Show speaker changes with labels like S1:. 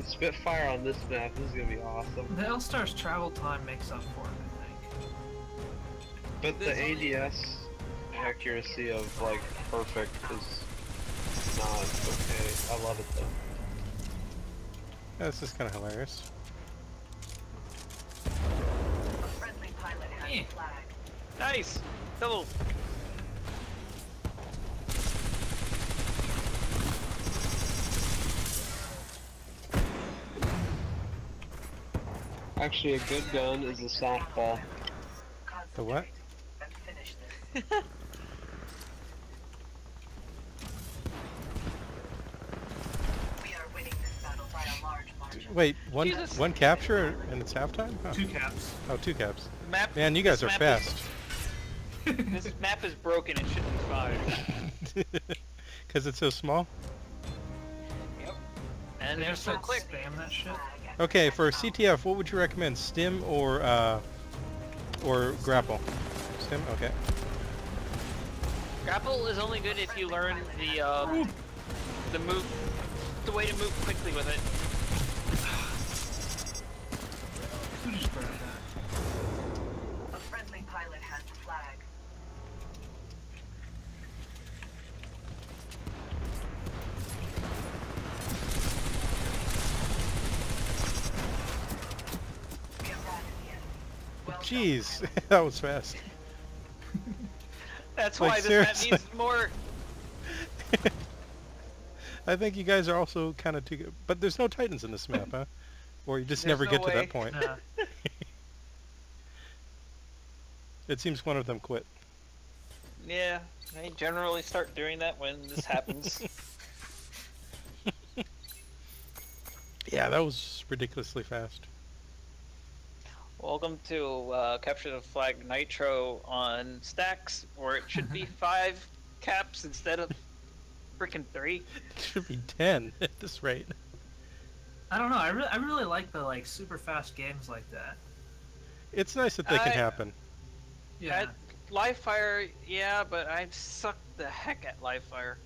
S1: And Spitfire on this map this is gonna be awesome.
S2: The L-Star's travel time makes up for it, I think.
S1: But the
S3: There's only-
S1: ADS accuracy of like perfect is not okay. I love it though.
S4: Yeah, this is kind of hilarious.
S5: A friendly pilot has
S2: Eh.
S5: flag.
S3: Nice! Double!
S1: Actually, a good gun is a softball.
S4: The what?
S5: Concentrate And finish this. we are winning this battle by a large margin.
S4: Wait, one
S3: Jesus.
S4: one capture and it's halftime? Huh.
S2: Two caps.
S4: Oh, two caps.
S3: Map.
S4: Man, you guys are
S3: map is-
S4: fast.
S3: this map is broken, it shouldn't be fired.
S4: Because it's so small?
S3: Yep. And
S2: They
S3: they're so quick.
S2: spam that shit.
S5: Flag at
S4: Okay, for CTF, what would you recommend? Stim or uh, or grapple? Stim? Okay.
S3: Grapple is only good if you learn the um, the move, the way to move quickly with it.
S2: Who just grabbed that?
S5: A friendly pilot has the flag. We have that in the end. Well done,
S4: Jeez, that was fast.
S3: That's
S4: Like,
S3: why this
S4: seriously.
S3: map needs more.
S4: I think you guys are also kind of too good. But there's no Titans in this map, huh? Or you just
S3: There's
S4: never
S3: no
S4: get to that point.
S2: Nah.
S4: It seems one of them quit.
S3: Yeah, I generally start doing that when this happens.
S4: Yeah, that was ridiculously fast.
S3: Welcome to uh, Capture the Flag Nitro on stacks, where it should be five caps instead of freaking three.
S4: It should be 10 at this rate.
S2: I don't know. I, re- I really like the like super fast games like that.
S4: It's nice that they can happen.
S2: Yeah.
S3: At live fire, yeah, but I suck the heck at live fire.